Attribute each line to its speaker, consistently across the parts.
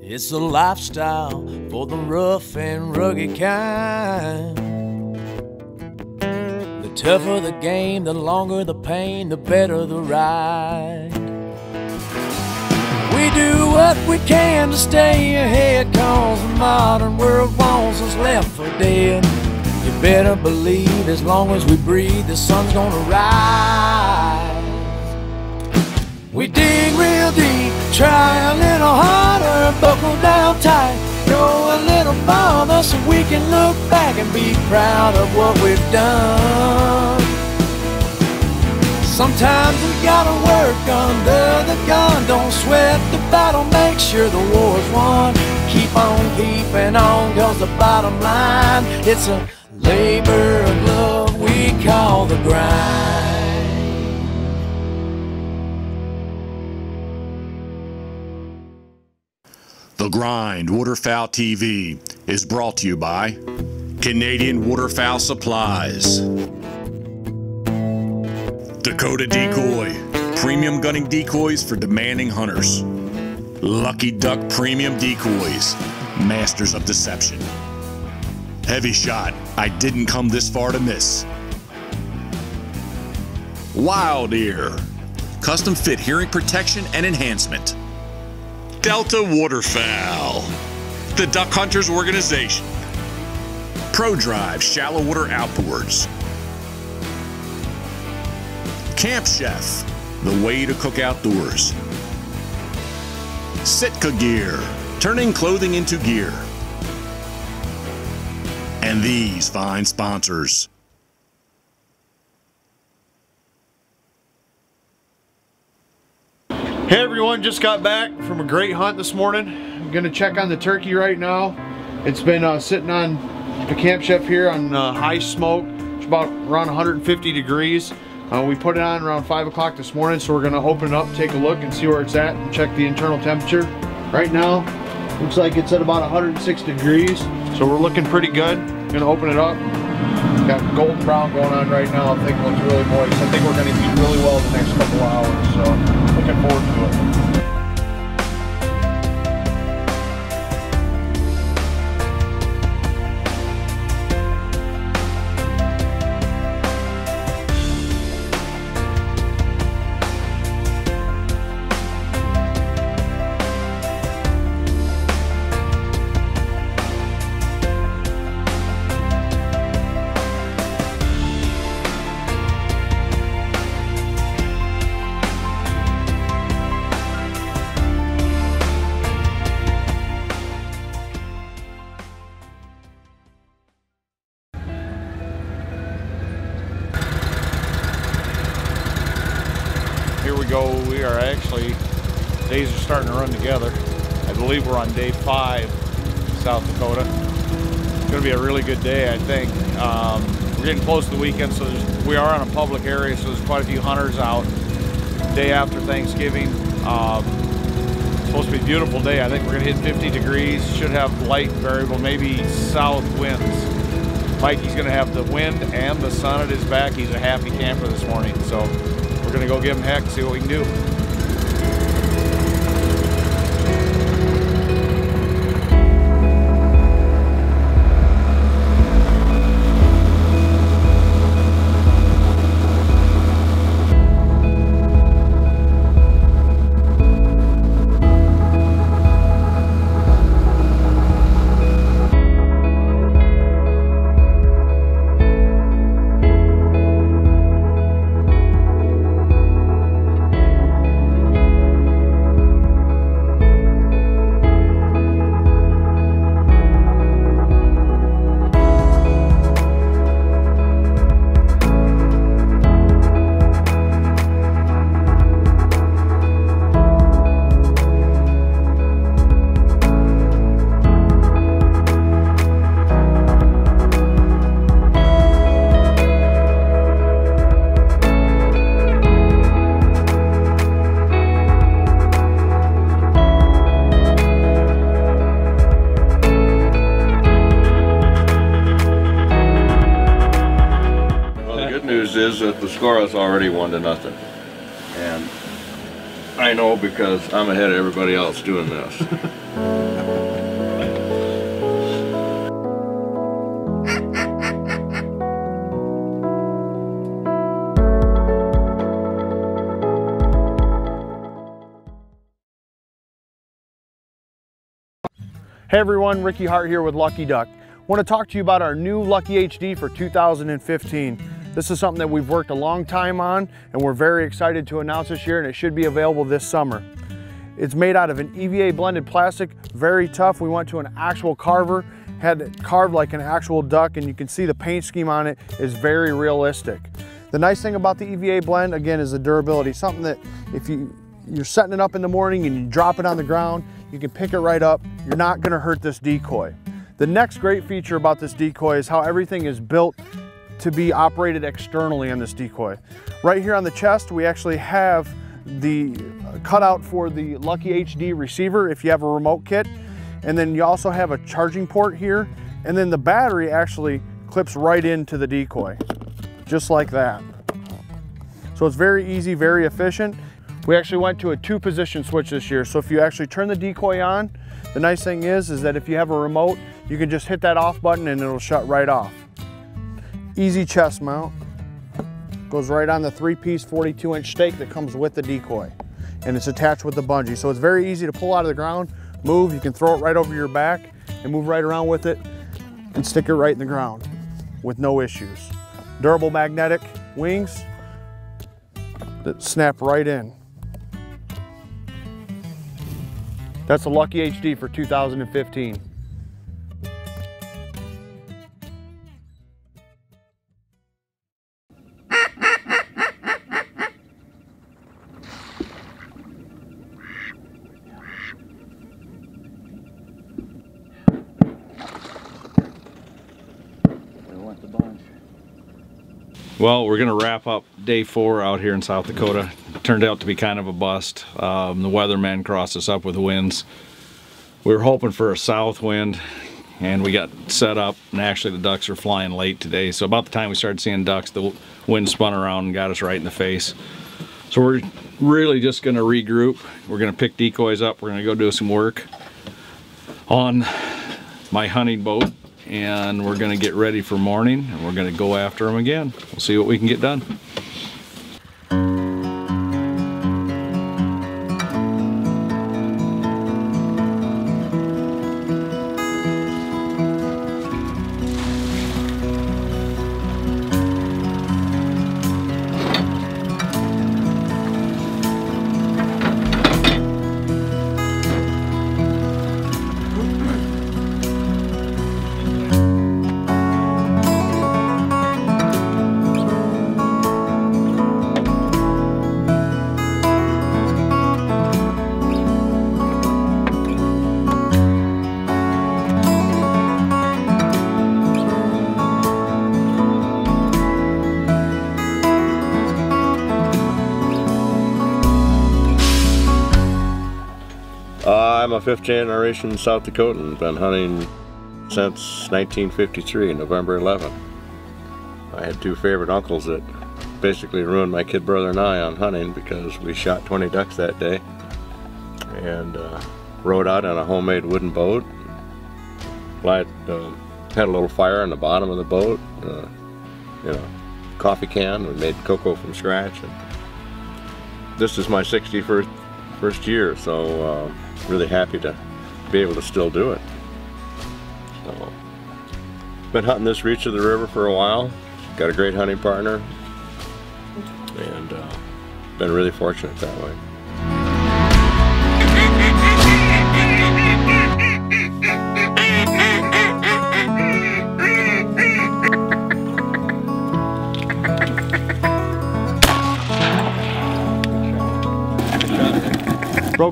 Speaker 1: It's a lifestyle for the rough and rugged kind. The tougher the game, the longer the pain, the better the ride. We do what we can to stay ahead, cause the modern world wants us left for dead. You better believe as long as we breathe, the sun's gonna rise. We dig real deep, try a little harder, buckle down tight, go a little farther so we can look back and be proud of what we've done. Sometimes we gotta work under the gun, don't sweat the battle, make sure the war's won. Keep on keeping on, cause the bottom line, it's a labor of love we call the grind.
Speaker 2: The Grind Waterfowl TV is brought to you by Canadian Waterfowl Supplies, Dakota Decoy, premium gunning decoys for demanding hunters, Lucky Duck Premium Decoys, masters of deception. Hevi-Shot, I didn't come this far to miss. Wild Ear, custom fit hearing protection and enhancement. Delta Waterfowl, the Duck Hunters Organization. Pro Drive Shallow Water Outboards. Camp Chef, the way to cook outdoors. Sitka Gear, turning clothing into gear. And these fine sponsors.
Speaker 3: Hey everyone, just got back from a great hunt this morning. I'm gonna check on the turkey right now. It's been uh, sitting on the Camp Chef here on uh, high smoke. It's about around 150 degrees. Uh, we put it on around 5 o'clock this morning, so we're gonna open it up, take a look, and see where it's at, and check the internal temperature. Right now, looks like it's at about 106 degrees, so we're looking pretty good. Gonna open it up. Got golden brown going on right now. I think it looks really moist. I think we're gonna eat really well the next couple hours, so looking forward to it. Run together. I believe we're on day five, South Dakota. It's going to be a really good day, I think. Um, we're getting close to the weekend, so we are on a public area, so there's quite a few hunters out. Day after Thanksgiving. Um, supposed to be a beautiful day. I think we're going to hit 50 degrees. Should have light variable, maybe south winds. Mikey's going to have the wind and the sun at his back. He's a happy camper this morning, so we're going to go give him heck, see what we can do.
Speaker 4: is that the score is already one to nothing. And I know because I'm ahead of everybody else doing this.
Speaker 5: Hey everyone, Ricky Hart here with Lucky Duck. Want to talk to you about our new Lucky HD for 2015. This is something that we've worked a long time on and we're very excited to announce this year and it should be available this summer. It's made out of an EVA blended plastic, very tough. We went to an actual carver, had it carved like an actual duck and you can see the paint scheme on it is very realistic. The nice thing about the EVA blend, again, is the durability. Something that if you, you're setting it up in the morning and you drop it on the ground, you can pick it right up. You're not gonna hurt this decoy. The next great feature about this decoy is how everything is built to be operated externally on this decoy. Right here on the chest, we actually have the uh, cutout for the Lucky HD receiver if you have a remote kit. And then you also have a charging port here. And then the battery actually clips right into the decoy, just like that. So it's very easy, very efficient. We actually went to a two position switch this year. So if you actually turn the decoy on, the nice thing is, is that if you have a remote, you can just hit that off button and it'll shut right off. Easy chest mount. Goes right on the three piece 42 inch stake that comes with the decoy. And it's attached with the bungee. So it's very easy to pull out of the ground, move, you can throw it right over your back and move right around with it and stick it right in the ground with no issues. Durable magnetic wings that snap right in. That's a Lucky HD for 2015.
Speaker 6: Well, we're going to wrap up day four out here in South Dakota. Turned out to be kind of a bust. Um, the weatherman crossed us up with winds. We were hoping for a south wind and we got set up and actually the ducks are flying late today. So about the time we started seeing ducks, the wind spun around and got us right in the face. So we're really just going to regroup. We're going to pick decoys up. We're going to go do some work on my hunting boat and we're going to get ready for morning and we're going to go after them again. We'll see what we can get done.
Speaker 4: Fifth generation South Dakotan, been hunting since 1953, November 11. I had two favorite uncles that basically ruined my kid brother and I on hunting because we shot 20 ducks that day and uh, rode out on a homemade wooden boat. Light, uh, had a little fire in the bottom of the boat, uh, you know, coffee can. We made cocoa from scratch. And this is my 61st first year, so uh, really happy to be able to still do it. So, been hunting this reach of the river for a while. Got a great hunting partner, and uh, been really fortunate that way.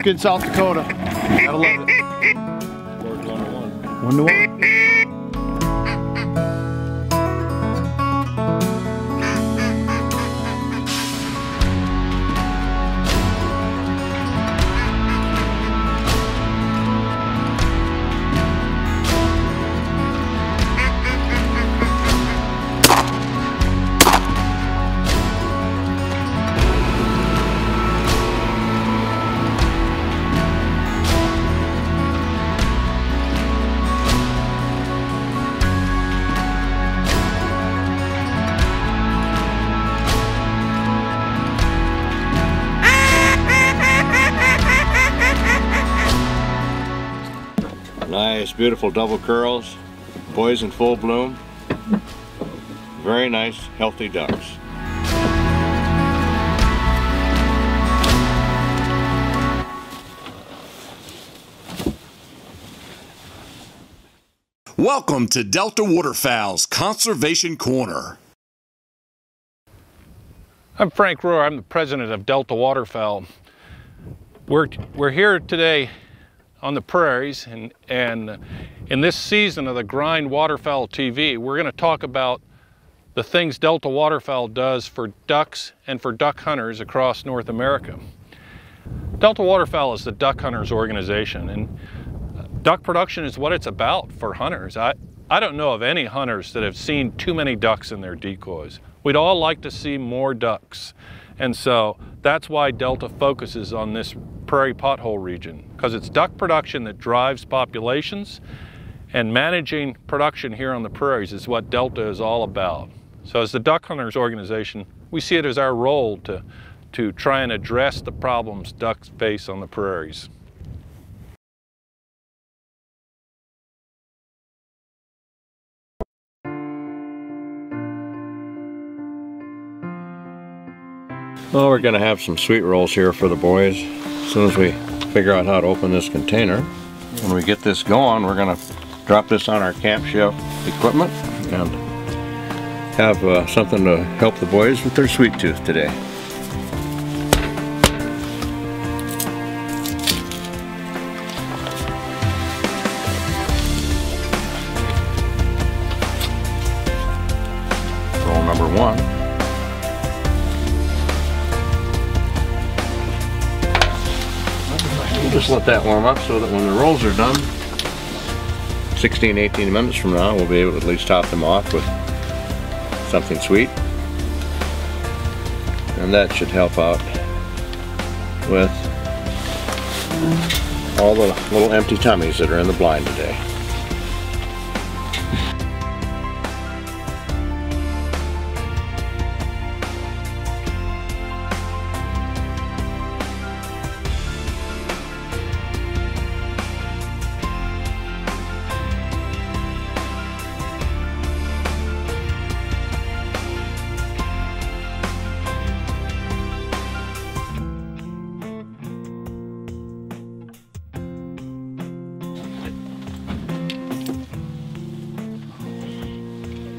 Speaker 5: Broke in South Dakota. Gotta love it. One to one.
Speaker 4: Beautiful double curls. Boys in full bloom. Very nice, healthy ducks.
Speaker 2: Welcome to Delta Waterfowl's Conservation Corner.
Speaker 7: I'm Frank Rohwer. I'm the president of Delta Waterfowl. We're, we're here today on the prairies and, and in this season of the Grind Waterfowl TV, we're going to talk about the things Delta Waterfowl does for ducks and for duck hunters across North America. Delta Waterfowl is the duck hunters organization and duck production is what it's about for hunters. I, I don't know of any hunters that have seen too many ducks in their decoys. We'd all like to see more ducks. And so that's why Delta focuses on this prairie pothole region, because it's duck production that drives populations and managing production here on the prairies is what Delta is all about. So as the duck hunters organization, we see it as our role to, to try and address the problems ducks face on the prairies.
Speaker 4: Well, we're gonna have some sweet rolls here for the boys. As soon as we figure out how to open this container. When we get this going, we're gonna drop this on our camp chef equipment and have uh, something to help the boys with their sweet tooth today. That warm up so that when the rolls are done, 16, 18 minutes from now, we'll be able to at least top them off with something sweet. And that should help out with all the little empty tummies that are in the blind today.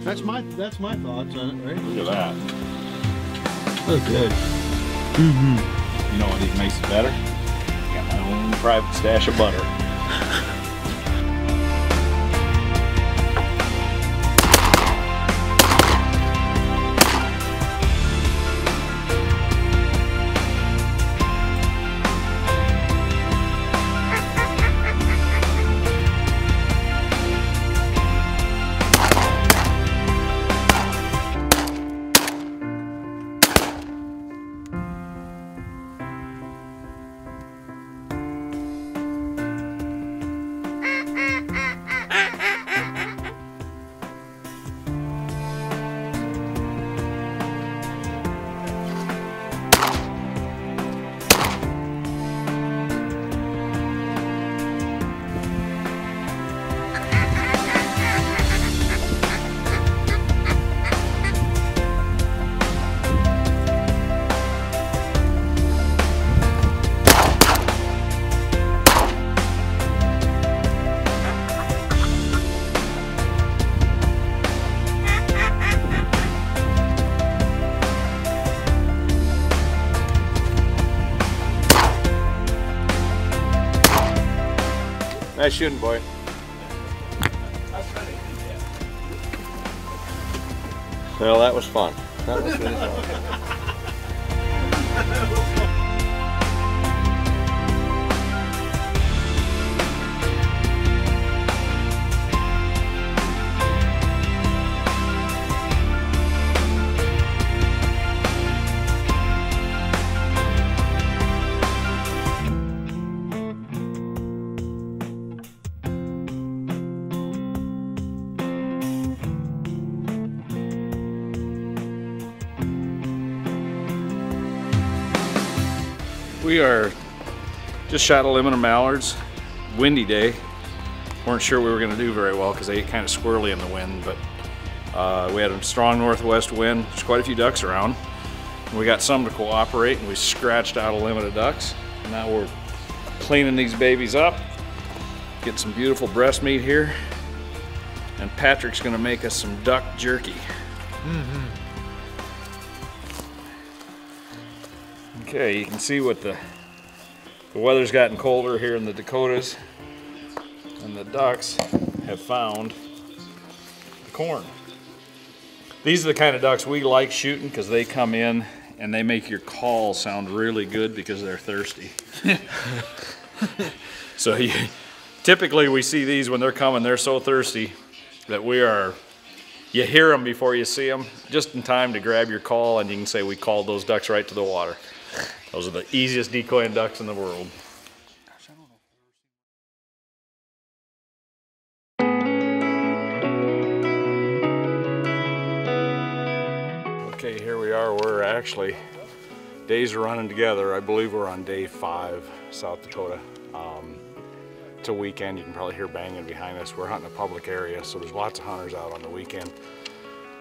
Speaker 5: That's my that's my thoughts on it, right?
Speaker 8: Look at that.
Speaker 5: Oh, good. Mm-hmm.
Speaker 8: You know what even makes it better? Got my own private stash of butter.
Speaker 4: Nice shooting, boy. Well, that was fun. That was really fun.
Speaker 3: We are just shot of mallards, windy day.
Speaker 6: weren't sure we were going to do very well because they get kind of squirrely in the wind, but uh, we had a strong northwest wind. There's quite a few ducks around. We got some to cooperate and we scratched out a limit of ducks. Now we're cleaning these babies up, get some beautiful breast meat here. And Patrick's gonna make us some duck jerky. Mm -hmm. Okay, you can see what the, the weather's gotten colder here in the Dakotas and the ducks have found the corn. These are the kind of ducks we like shooting because they come in and they make your call sound really good because they're thirsty. so you, typically we see these when they're coming, they're so thirsty that we are, you hear them before you see them, just in time to grab your call and you can say we called those ducks right to the water. Those are the easiest decoying ducks in the world. Okay, here we are. We're actually, days are running together. I believe we're on day five, South Dakota. Um, it's a weekend. You can probably hear banging behind us. We're hunting a public area, so there's lots of hunters out on the weekend.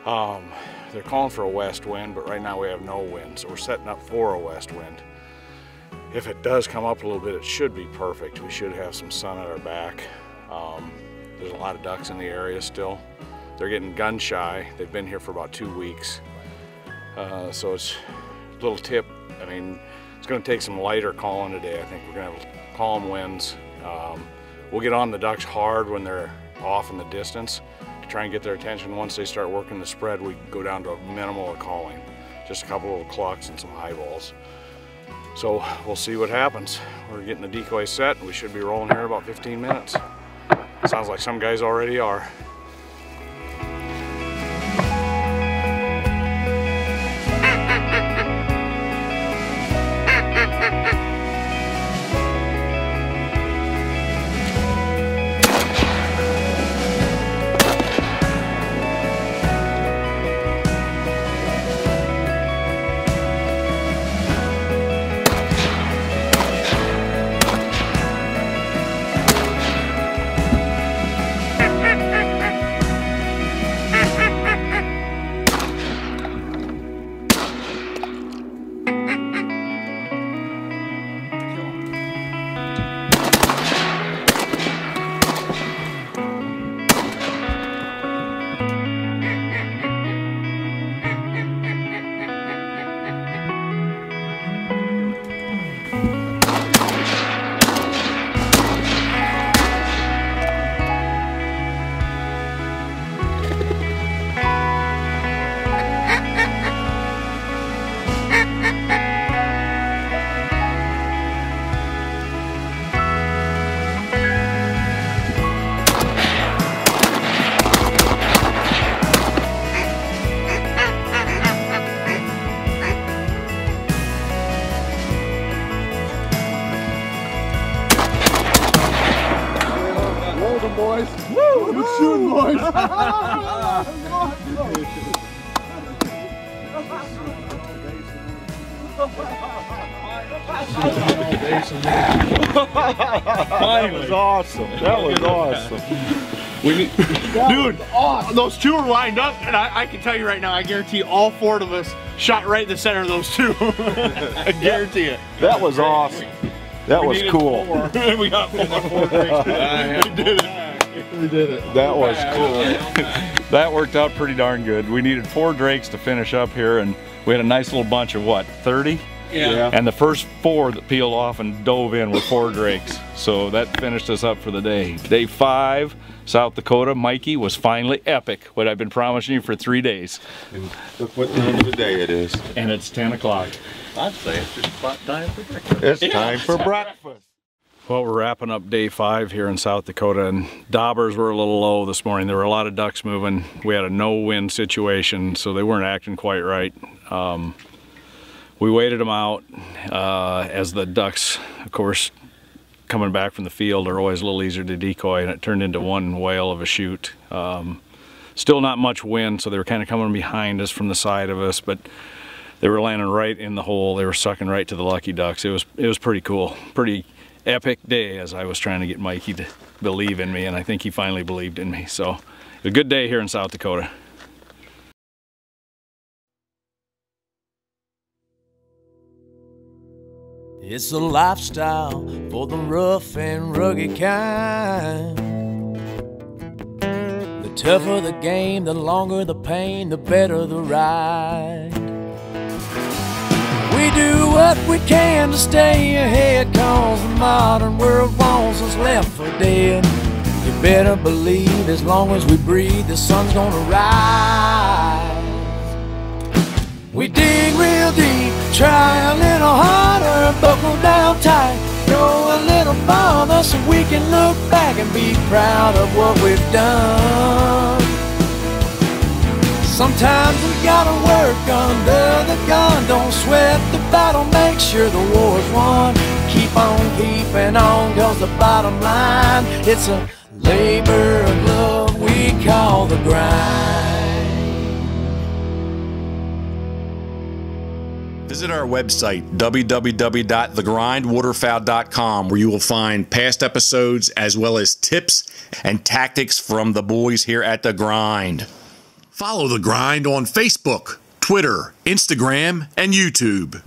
Speaker 6: Um, they're calling for a west wind, but right now we have no wind, so we're setting up for a west wind. If it does come up a little bit, it should be perfect. We should have some sun at our back. Um, there's a lot of ducks in the area still. They're getting gun shy. They've been here for about two weeks. Uh, so it's a little tip. I mean, it's going to take some lighter calling today. I think we're going to have calm winds. Um, we'll get on the ducks hard when they're off in the distance try and get their attention. Once they start working the spread, we go down to a minimal of calling. Just a couple of clucks and some high balls. So we'll see what happens. We're getting the decoy set. We should be rolling here about 15 minutes. Sounds like some guys already are.
Speaker 5: That was awesome. That was awesome. We, dude, awesome. those two are lined up, and I, I, can tell you right now, I guarantee all four of us shot right in the center of those two. I guarantee it.
Speaker 9: That was awesome. That we was cool.
Speaker 5: we got four. we did it. We did it.
Speaker 9: That was cool.
Speaker 6: that worked out pretty darn good. We needed four drakes to finish up here, and we had a nice little bunch of what, 30?
Speaker 5: Yeah.
Speaker 6: And the first four that peeled off and dove in were four drakes. So that finished us up for the day. Day five, South Dakota, Mikey was finally epic, what I've been promising you for three days.
Speaker 9: And look what time of the day it is.
Speaker 6: And it's 10 o'clock.
Speaker 8: I'd say it's just about time for breakfast.
Speaker 9: It's yeah. time for breakfast.
Speaker 6: Well, we're wrapping up day five here in South Dakota and daubers were a little low this morning. There were a lot of ducks moving. We had a no wind situation, so they weren't acting quite right. Um, we waited them out uh, as the ducks, of course, coming back from the field are always a little easier to decoy and it turned into one whale of a shoot. Um, still not much wind, so they were kind of coming behind us from the side of us, but they were landing right in the hole. They were sucking right to the lucky ducks. It was it was pretty cool, pretty
Speaker 8: epic day as I was trying to get Mikey to believe in me, and I think he finally believed in me. So, a good day here in South Dakota.
Speaker 1: It's a lifestyle for the rough and rugged kind. The tougher the game, the longer the pain, the better the ride. We do what we can to stay ahead, cause the modern world wants us left for dead. You better believe as long as we breathe, the sun's gonna rise. We dig real deep, try a little harder, buckle down tight, go a little farther so we can look back and be proud of what we've done. Sometimes we gotta work under the gun, don't sweat the battle, make sure the war's won. Keep on keeping on, cause the bottom line, it's a labor of love we call the grind.
Speaker 2: Visit our website, www.thegrindwaterfowl.com, where you will find past episodes as well as tips and tactics from the boys here at The Grind. Follow The Grind on Facebook, Twitter, Instagram, and YouTube.